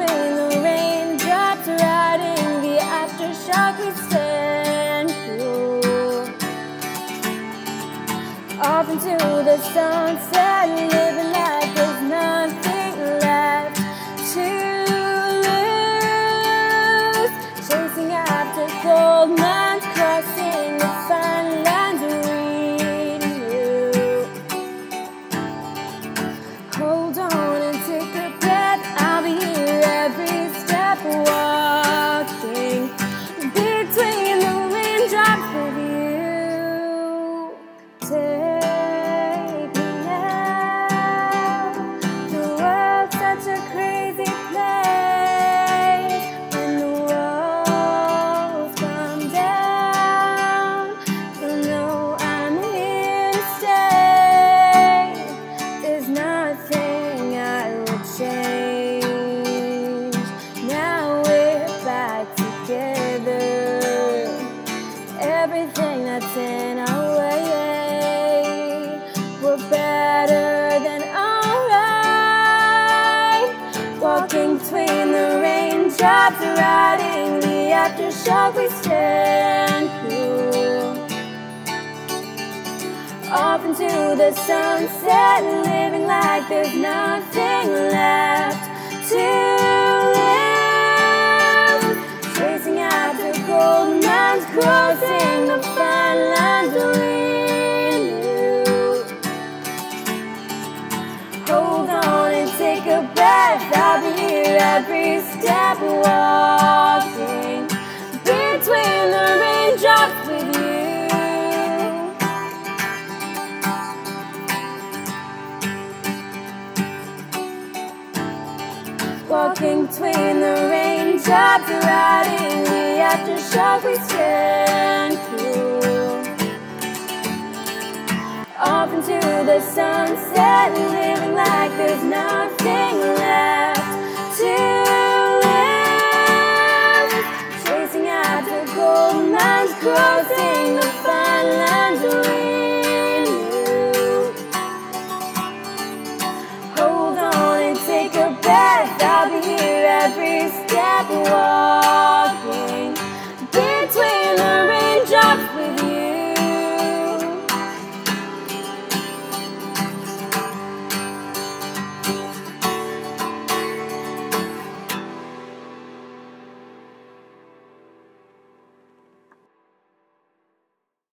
between the raindrops in the aftershock we stand through off into the sunset living clouds riding the aftershock we stand through. Off into the sunset, living like there's nothing left to live. Chasing after gold mines, crossing the every step walking between the raindrops with you. Walking between the raindrops, riding the aftershock we stand through. Off into the sunset, living like there's nothing left. every step walking between the raindrops with you.